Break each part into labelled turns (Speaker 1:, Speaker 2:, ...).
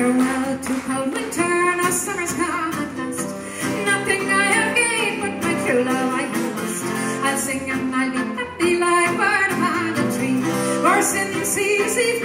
Speaker 1: farewell to cold winter and summer's come at last. Nothing I have gained but my true love I have lost. I'll sing and I'll be happy like bird upon a tree, or in the seas.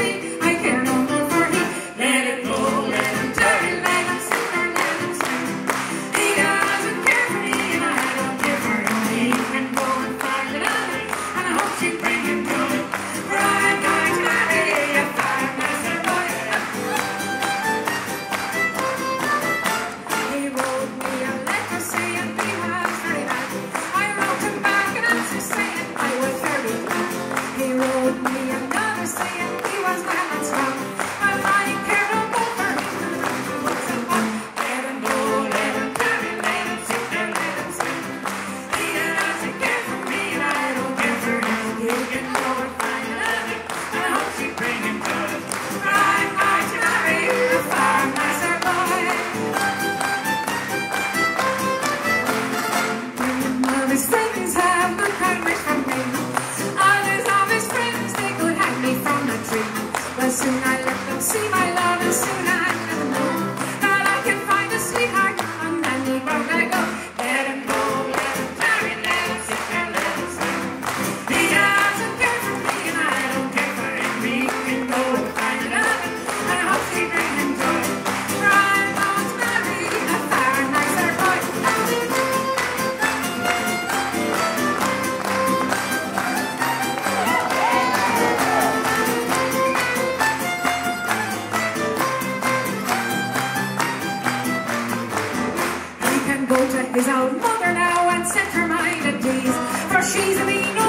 Speaker 1: As soon I let them see my Golden is our mother now and set her mind at ease, for she's a mean